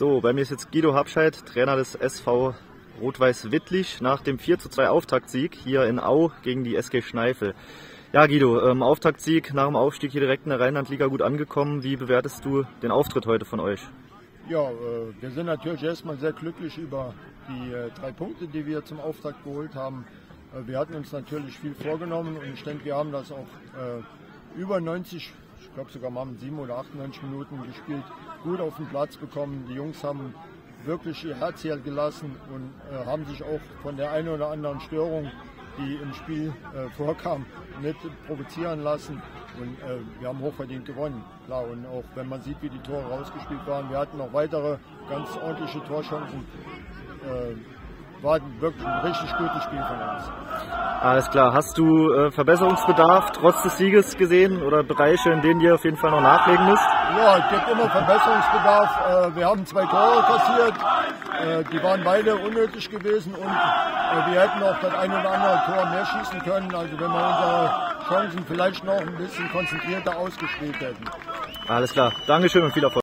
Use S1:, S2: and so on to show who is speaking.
S1: So, bei mir ist jetzt Guido Habscheid, Trainer des SV Rot-Weiß Wittlich nach dem 4 zu 2 Auftaktsieg hier in Au gegen die SG Schneifel. Ja, Guido, ähm, Auftaktsieg nach dem Aufstieg hier direkt in der Rheinlandliga gut angekommen. Wie bewertest du den Auftritt heute von euch?
S2: Ja, äh, wir sind natürlich erstmal sehr glücklich über die äh, drei Punkte, die wir zum Auftakt geholt haben. Äh, wir hatten uns natürlich viel vorgenommen und ich denke, wir haben das auch äh, über 90, ich glaube sogar mal 7 oder 98 Minuten gespielt, gut auf den Platz bekommen. Die Jungs haben wirklich ihr Herz hier gelassen und äh, haben sich auch von der einen oder anderen Störung, die im Spiel äh, vorkam, nicht provozieren lassen. Und äh, wir haben hochverdient gewonnen. Klar, und auch wenn man sieht, wie die Tore rausgespielt waren, wir hatten noch weitere ganz ordentliche Torchancen. War wirklich ein richtig gutes Spiel von uns.
S1: Alles klar. Hast du äh, Verbesserungsbedarf trotz des Sieges gesehen oder Bereiche, in denen ihr auf jeden Fall noch nachlegen müsst?
S2: Ja, es gibt immer Verbesserungsbedarf. Äh, wir haben zwei Tore kassiert. Äh, die waren beide unnötig gewesen und äh, wir hätten auch das ein oder andere Tor mehr schießen können. Also wenn wir unsere Chancen vielleicht noch ein bisschen konzentrierter ausgespielt hätten.
S1: Alles klar. Dankeschön und viel Erfolg.